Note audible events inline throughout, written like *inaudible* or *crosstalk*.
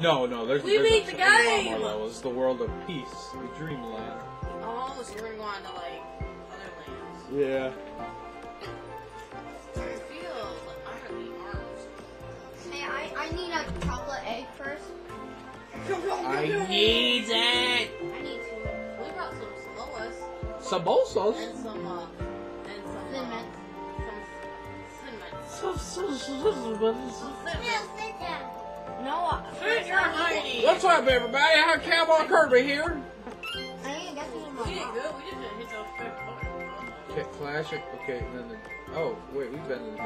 No, no, there's We there's beat the there's a lot game! more levels. It's the world of peace, the dreamland. Oh, so we're gonna go on to like other lands. Yeah. I feel utterly arms. Hey, I, I need a chocolate egg first. I *laughs* need it. I need two. We got some Samoas Samosas. and some uh and some Thin uh, mints. some cinnamon. Cinnamon. sit down. No, I Sit your Heidi. What's up, everybody? I have Cowboy Kirby here. I need to get these in my We did mouth. good. We didn't hit those quick buttons. Okay, classic. Okay, and then the. Oh, wait, we've been to the.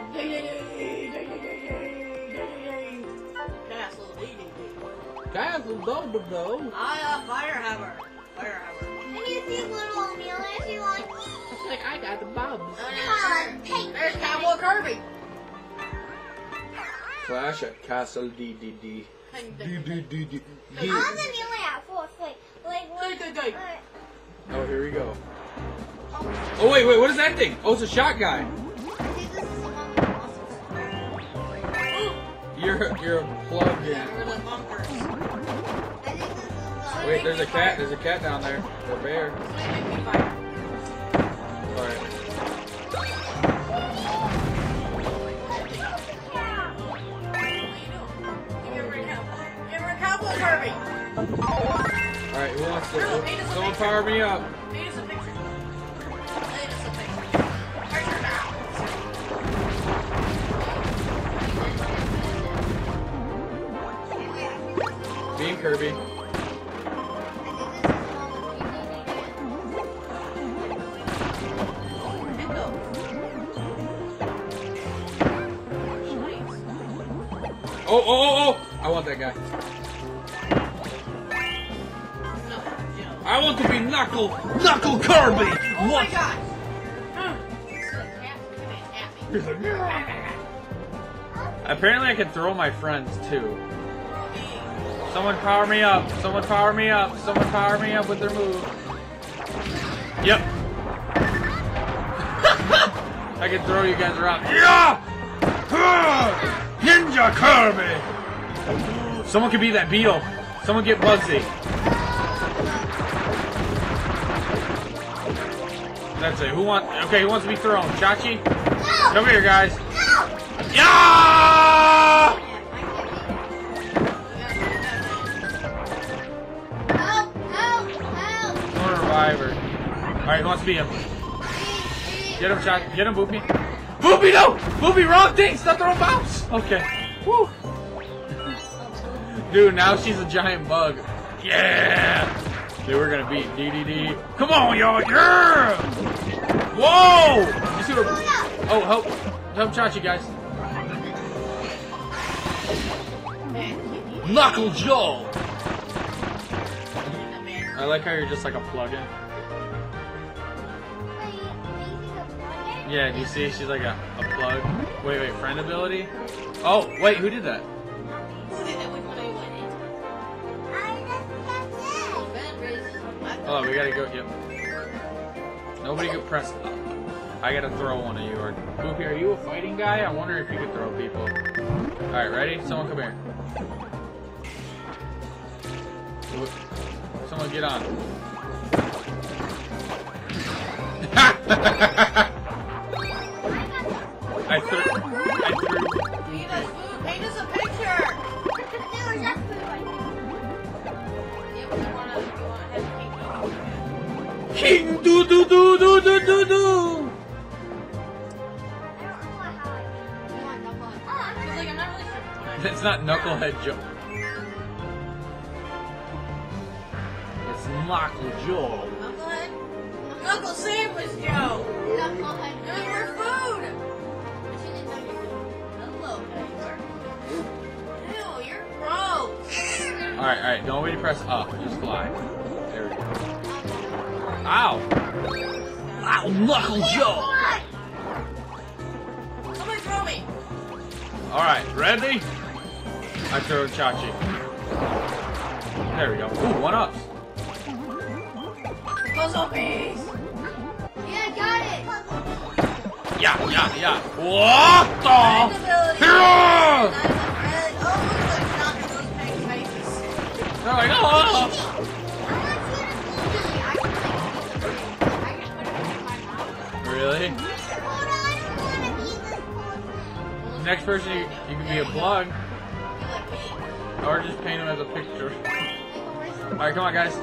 Castle Dedede. Castle Double Though. I uh, fire hammer. Fire hammer. I need these little Amelia if you want. Like I got the bobs. Oh, Come no. on, take There's Cowboy Kirby. Clash at Castle Dedede. Oh, here we go. Oh. oh wait, wait, what is that thing? Oh, it's a shot guy. I think this is the one with the You're you're a plug in. Yeah, we're the bunkers. I think this is the. Wait, there's a cat. There's a cat down there. Or a bear. Picture. Picture now. Me and Kirby. Oh, oh, oh, oh! I want that guy. I want to be Knuckle, Knuckle Kirby. Oh my god! It's like happy, happy. He's like, Apparently, I can throw my friends too. Someone power me up. Someone power me up. Someone power me up with their move. Yep. *laughs* I can throw you guys around. Yeah! Ah! Ninja Kirby! Someone could be that beetle. Someone get Bugsy. That's it. Who want? Okay, who wants to be thrown? Chachi? Come here, guys. Yeah! Help! Help! Help! No reviver. Alright, who wants to be him? Get him, shot. Get him, Boopy. Boopy, no! Boopy, wrong thing! Stop throwing bounce! Okay. Woo. *laughs* Dude, now she's a giant bug. Yeah! We're gonna beat Dedede. Come on, y'all! Yeah! Whoa! You see what? Oh, help! Help Chachi, guys. Knuckle Joe! I like how you're just like a plug-in. Yeah, do you see? She's like a, a plug. Wait, wait, friend ability? Oh, wait, who did that? We gotta go. Yep. Nobody could press up. I gotta throw one of you. Or Goofy, are you a fighting guy? I wonder if you could throw people. All right, ready? Someone come here. Someone get on. *laughs* *laughs* do do do do do do do. Cause like I'm not really sure. what I- It's not Knucklehead Joe. It's Knuckle Joe. Knucklehead? Knuckle Sandwich Joe. Give me more food. Hello, Ew, you're gross. Alright, alright, don't wait to press up, just fly. There we go. Ow! Ow, Knuckle Joe! Somebody throw me. Alright, ready? I throw Chachi. There we go. Ooh, one ups. Puzzle piece. Yeah, got it. Yeah, yeah, yeah. What Friend the? ability. Yeah! Nice and red. Oh, looks like knocking those pigs' faces. like, oh. Portion. Next person, you, you can be a plug, You like me. or just paint him as a picture. Like a race. Alright, come on, guys.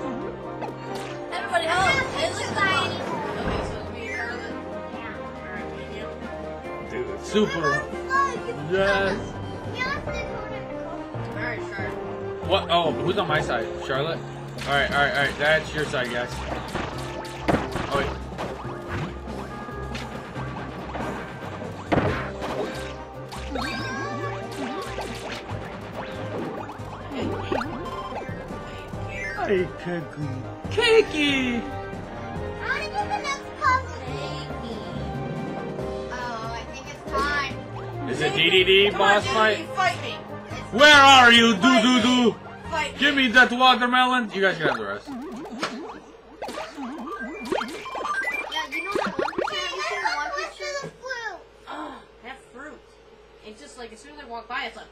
Everybody oh, help! It's Society. Okay, so it's me and Charlotte. Alright, you. Dude, super. Yes. Alright, Charlotte. What? Oh, who's on my side? Charlotte? Alright, alright, alright. That's your side, guys. Oh, wait. Hey, Cakey. Cakey! Oh, I think it's time. Is it Dedede Come on, boss Jimmy, fight? Fight me! Where are you, doo doo doo? Fight! Give me that watermelon. You guys can have the rest. Yeah, you know that one picture? You see that one picture? Oh, that fruit. It's just like as soon as I walk by, it's like,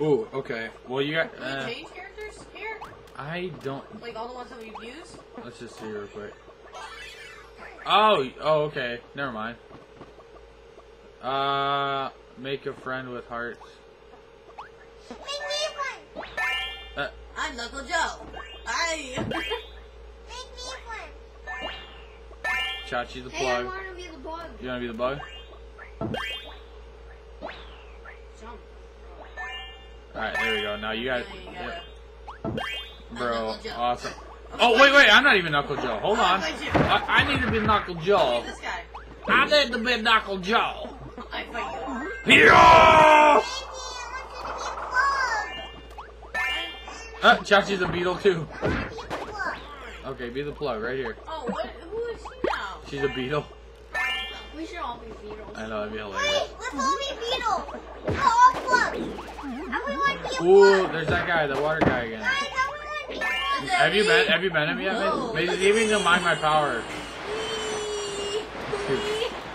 Ooh, okay. Well, you got. can we Uh, change characters here? I don't. Like all the ones that we've used? Let's just see real quick. Oh, oh, okay. Never mind. Uh, make a friend with hearts. Make me one. Uh, I'm Knuckle Joe. I. Chachi's the Hey, I want to be the bug. You wanna be the bug? Jump. Alright, there we go. Now you guys. Yeah, you Yep. Bro, awesome. Oh, wait, wait. I'm not even Knuckle Joe. Hold on. I, I need to be Knuckle Joe. This guy. I need to be Knuckle Joe. *laughs* I fight you. Here! Uh, Chachi's a beetle too. Okay, be the plug right here. Oh, what? Who is she now? She's a beetle. We should all be beetles. I know, that'd be hilarious. let's all be beetles. We're all plugs. Everyone be a Ooh, there's that guy, the water guy again. Guys, everyone be a plug. Is that Have you me? been? Have you been him yet? No. Maybe maybe even gonna mind my power. Dude,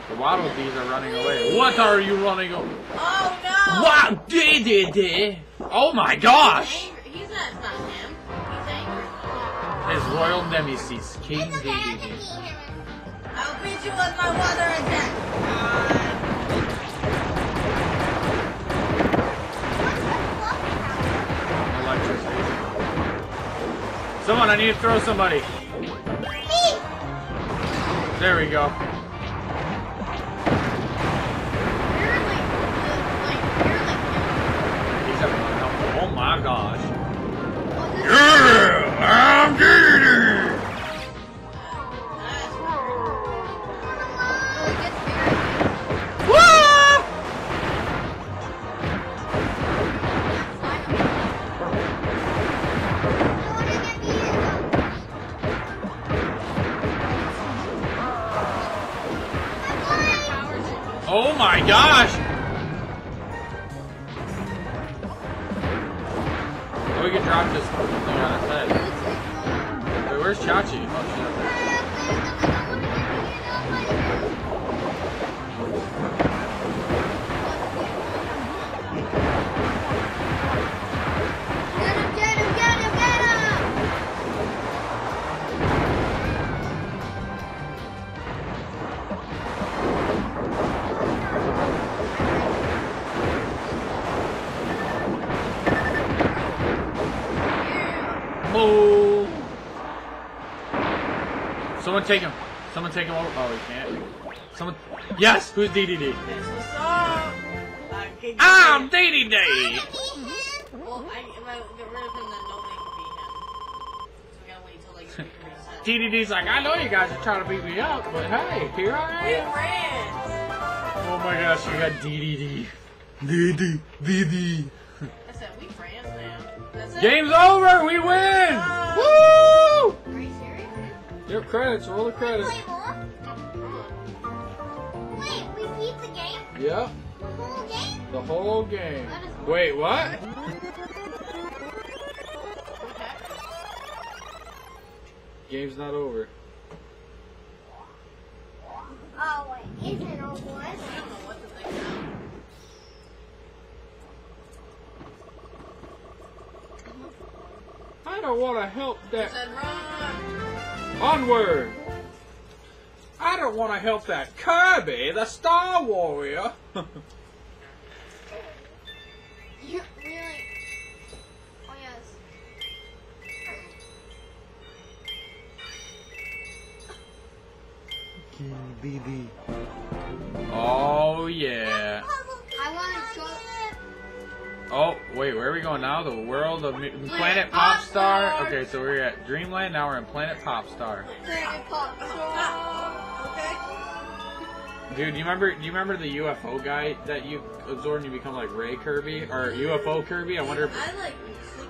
the Waddle Dees are running away. What are you running away? Oh no! What did it? Oh my gosh! He's not, it's not him. He's angry. His royal nemesis, King It's okay, I can Dedede. beat him. I'll beat you with my water attack. Someone, I need to throw somebody. There we go. My gosh! Someone take him. Someone take him over. Oh, he can't. Someone. Yes! Who's Dedede? This is song. I can get I'm rid Dedede! of- Well, I, if I get rid of him, then nobody can beat him. So we gotta wait till like three reset. Dedede's like, I know you guys are trying to beat me up, but hey, here I am. We am. ran. Oh my gosh, we got Dedede. DD, DD. I said we ran now. That's it. Game's over! We win! Ah. Woo! Are you serious? Your credits, roll the credits. Play more? Wait, we beat the game? Yep, The whole game? the whole game. That is- Wait, what? Game's not over. Oh, wait, is it over? I don't know what to think now. don't want to help that. Said run. Onward! I don't want to help that Kirby, the Star Warrior. You really? Oh yes. oh, yeah. Oh, wait, where are we going now? The world of Mi- Planet Pop Star? Okay, so we're at Dreamland, now we're in Planet Pop Star. Planet Pop Stop. Okay. Dude, do you remember do you remember the UFO guy that you absorb and you become like Ray Kirby? Or UFO Kirby? I wonder if I like.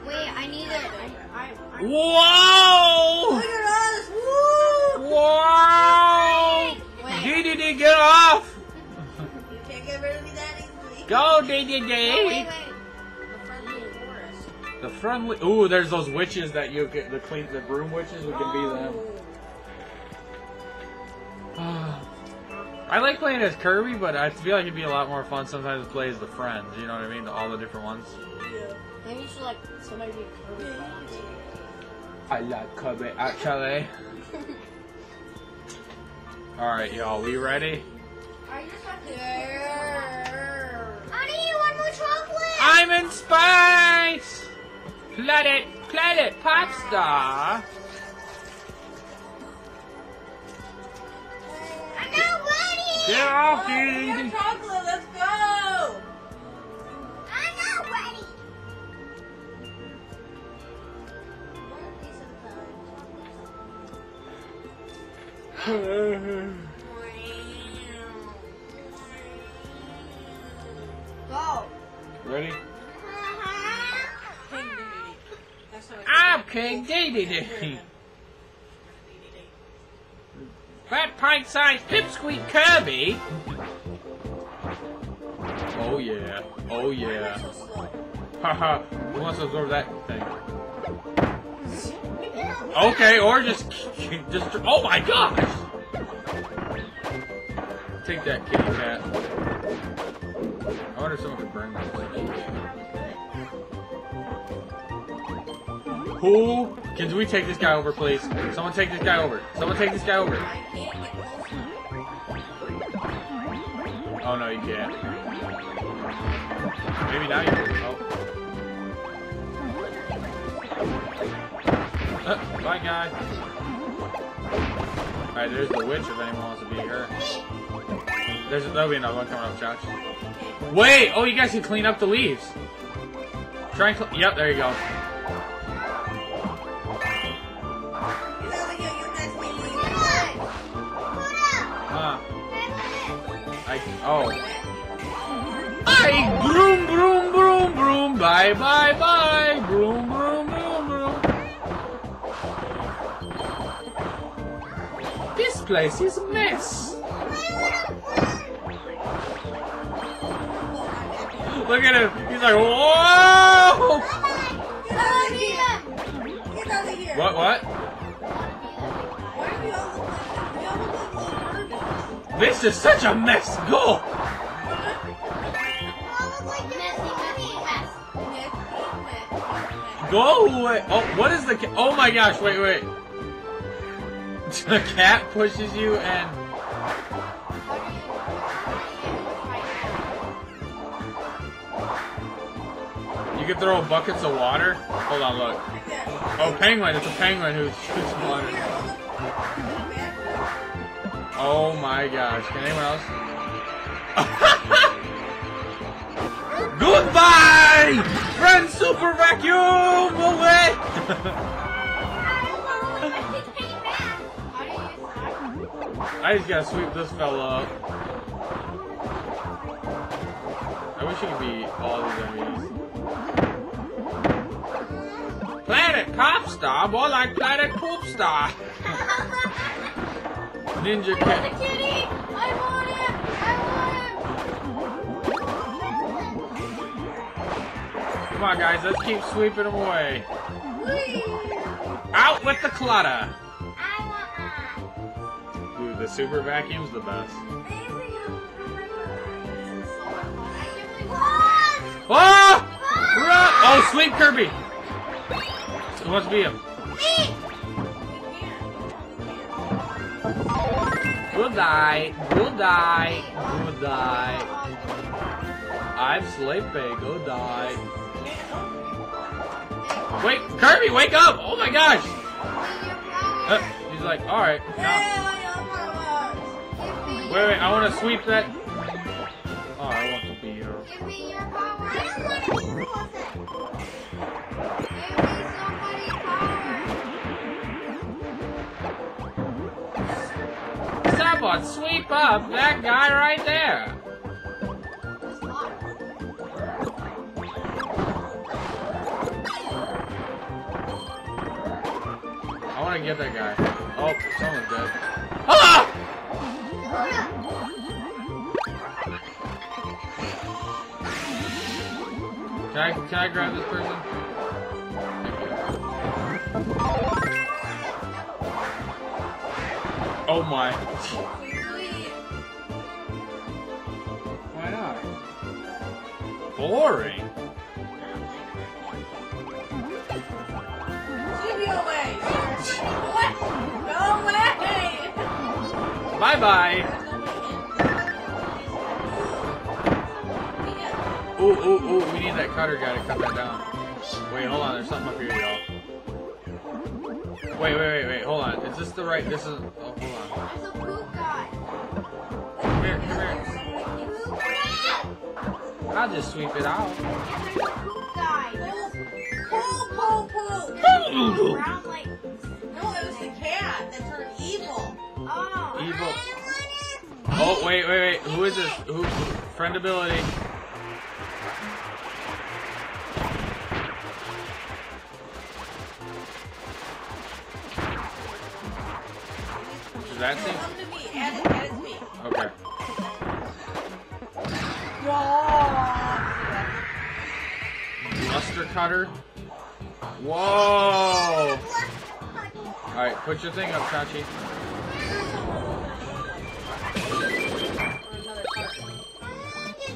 Wait, I need it. I, I, I, Whoa! Look at us! Woo! Whoa! Dedede, get off! You can't get rid of me that easily. Go, Oh, wait, Dedede! The friendly. Ooh, there's those witches that you get. The clean, the broom witches. We can be them. Oh. *sighs* I like playing as Kirby, but I feel like it'd be a lot more fun sometimes to play as the friends. You know what I mean? All the different ones. Yeah. Maybe you should like somebody be Kirby. I like Kirby actually. *laughs* All right, y'all. We ready? Are you fucking? Yeah. I need one more chocolate. I'm in space. Planet, planet, pop star. I'm not ready. Get off, Oh, we chocolate. Let's go. I'm not *sighs* ready. Go. Ready? I'm called. King Fat pint-sized pipsqueak Kirby. Oh yeah. Oh yeah. Haha. Who wants to absorb that thing? Okay, or just, just. Oh my gosh! Take that, kitty cat. I wonder if someone could burn this Who? Can we take this guy over, please? Someone take this guy over. Someone take this guy over. Oh no, you can't. Maybe now you can. Oh. Uh, bye, guy. Alright, there's the witch if anyone wants to be her. There's there'll be another one coming up, Josh. Wait! Oh, you guys can clean up the leaves. Try and. Yep, there you go. I. Oh. I broom, broom, broom, broom. Bye, bye, bye. Broom, broom, broom, broom. This place is a mess. Look at him. He's like, whoa! What, out This is such a mess. Go. Go away. Oh, what is the? Ca- oh my gosh! Wait, wait. The cat pushes you and. You can throw buckets of water. Hold on, look. Oh, penguin! It's a penguin who shoots water. Oh my gosh! Can anyone else? *laughs* Goodbye, friend. Super vacuum away. *laughs* I just gotta sweep this fella up. I wish it could be all these enemies. Planet Pop Star, more like Planet Poop Star. *laughs* Ninja Cat. I want him! I want him! Come on, guys, let's keep sweeping them away. Out with the clutter. Dude, the super vacuum's the best. Oh! Run! Oh, sleep Kirby! Who wants to be him? Good die. Good die. Good die. I'm sleepy. Good die. Wait, Kirby, wake up! Oh my gosh! Uh, he's like, alright. Wait, wait, I want to sweep that. Oh, I want to be here. Power. Someone sweep up that guy right there. I want to get that guy. Oh, someone's dead. Ah! Can I, can I grab this person? Oh my. Why not? Boring. Bye bye. Ooh, ooh, ooh, we need that cutter guy to cut that down. Wait, hold on, there's something up here, y'all. Wait, wait, wait, wait, hold on. Is this the right, this is, here, come here. I'll just sweep it out. There's a poop guy. Poo, poo, poo. Brown like. No, it was the cat that turned evil. Oh. Evil. Oh, wait, wait, wait. Who is this? Who? Friend ability. Does that seem? Bluster cutter. Whoa! Alright, put your thing up, Chachi.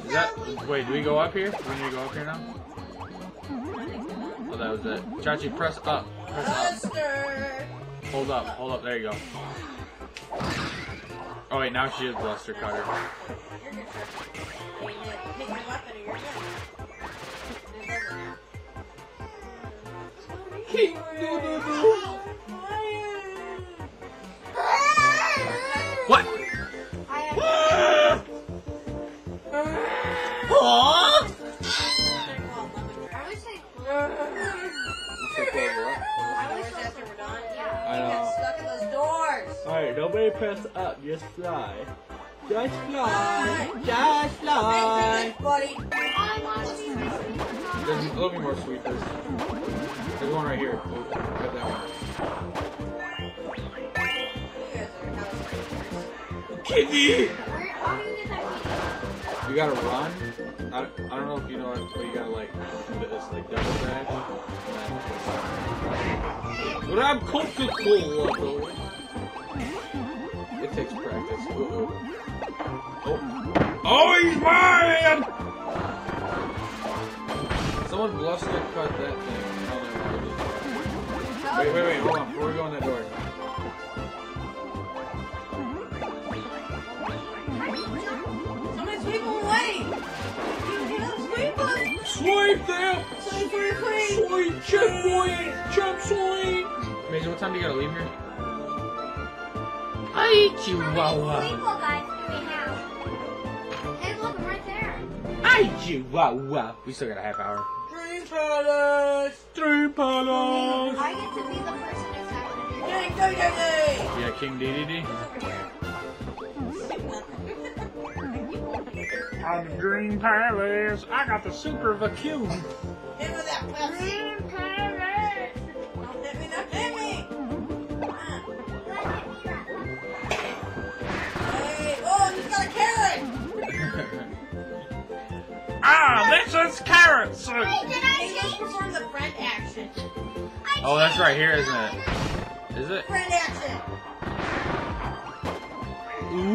Is that. Wait, do we go up here? Do we need to go up here now? Oh, that was it. Chachi, press up. Press up. Hold up, hold up. There you go. Oh, wait, now she is Bluster Cutter. Yeah. I You got know. stuck in those doors. Alright, nobody press up, just fly. Just fly. Just Thanks, buddy. I There's a little bit more sweepers. There's one right here. Got that one. Do you gotta run. I, I don't know if you know it, but you gotta like do this like double dash. Grab Coca-Cola, though. It takes practice. Uh-oh. Oh. Oh, he's mine! Someone bluster cut that thing. Oh, no, wait, wait, wait, hold on. Before we go in that door. Somebody sweep them away. You know, sweep them. Swipe! Sweep, sweep, sweep. Checkpoint! Jump sweet! Mason, what time do you gotta leave here? Hi, Chihuahua! People guys do we have? Hey, look, I'm right there. Hi, Chihuahua! We still got a half hour. Dream Palace. Three palos! I get to be the person who's having to do Yay, yay, yay, yay. Yeah, King Dedede. Over here. On the Green Palace, I got the super vacuum. Hit with that Pepsi. This is carrots! Wait, did I Hey, change? perform the friend action. Oh, that's right here, isn't it? Is it? Friend action.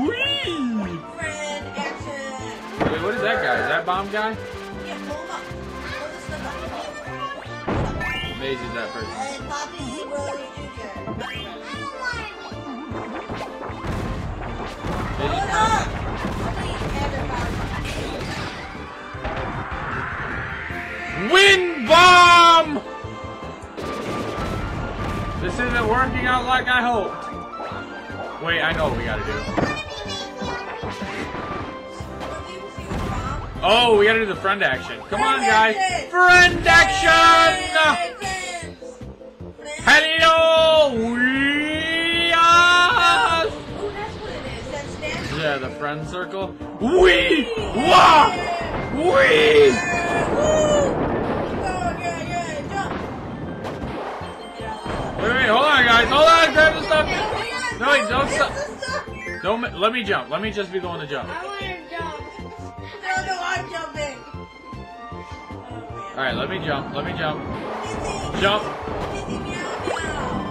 Whee! Friend action. Wait, what is that guy? Is that bomb guy? Yeah, pull him up. Pull this stuff up. Maisie's that person. And working out like I hoped. Wait, I know what we gotta do. Oh, we gotta do the friend action. Come on, guys. Friend action! Hello! Are... Oh, that's what it is. That's dancing. Yeah, the friend circle. We! Wah! We! Guys. Hold on, grab the stuff. No, wait, don't stop. Don't let me jump. Let me just be the one to jump. I want to jump. No, no, I'm jumping. Oh, man. All right, let me jump. Let me jump. Jump. Dizzy, meow, meow.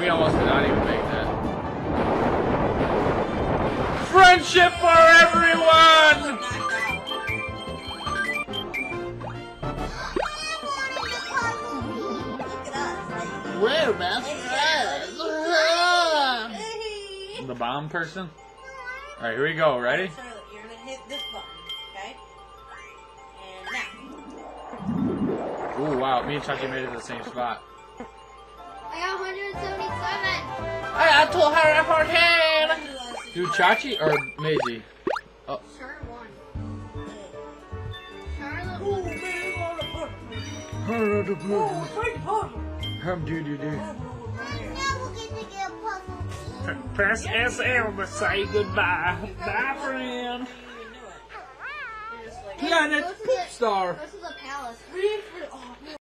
Oh, Friendship for everyone. Knocked out. Look. We're best Hey. The bomb person. All right, here we go. Ready? Charlotte, you're gonna hit this button, okay? And now. Ooh, wow. Me and Chachi made it to the same spot. I got 177. I got 214. Yes. Do Chachi or Maisie? Charlotte won. Charlotte Ooh, won. man, what a button. Ooh, great button. Hum do do do. Now we're to get a puzzle. Press SL to say goodbye. Bye, friend. You didn't even do it. You're just like, Planet Poop Star. Go to the palace.